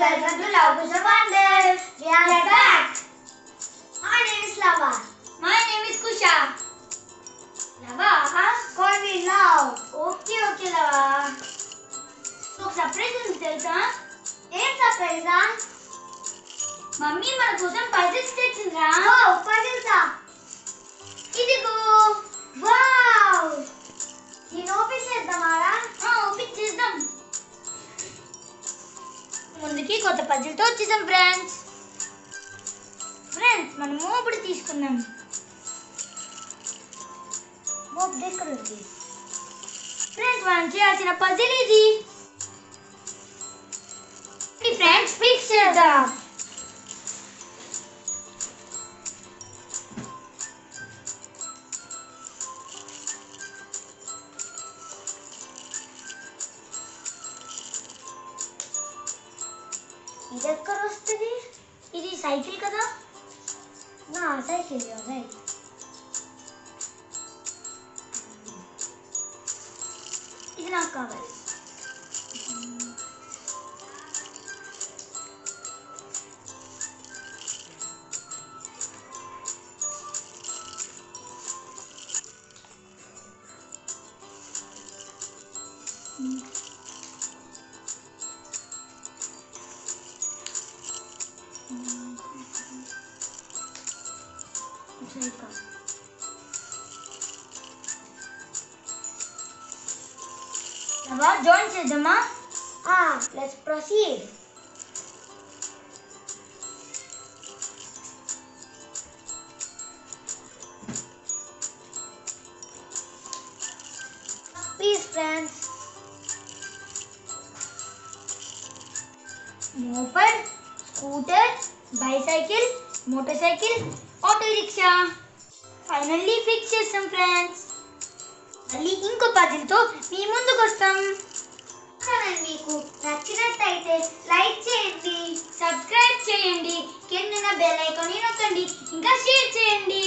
welcome to Love Kush Wonders. We are back. My name is Lava. My name is Kusha. Lava, huh? Call me Love. Okay, okay, Lava. ఒక surprise ఉంది తెలుసా ఏం surprise రా mummy మన కోసం puzzles తెచ్చిందిరా ఓ పజిల్సా ఇదిగో కొత్త పజిల్తో వచ్చేసాం ఫ్రెండ్స్ ఫ్రెండ్స్ మనము ఇప్పుడు తీసుకుందాం మోప్ దగ్గర ఉంది ఫ్రెండ్స్ మనం చేయాల్సిన పజిల్ ఇది ఫ్రెండ్స్ ఫిక్స్ చేద్దాం ఇది ఎక్కడ వస్తుంది ఇది సైకిల్ కదా నా సైకిల్ రైట్ ఇది నాకు కావాలి निकाल दबा जॉइन से जमा आ let's proceed piece friends moped scooter bicycle motorcycle auto rickshaw finally fix చేస్తాం ఫ్రెండ్స్ మళ్ళీ ఇంకో పజిల్తో మీ ముందుకు వస్తాం. మీకు నచ్చినట్టయితే లైక్ చేయండి సబ్స్క్రైబ్ చేయండి కింద బెల్ ఐకాన్ నొక్కండి ఇంకా షేర్ చేయండి.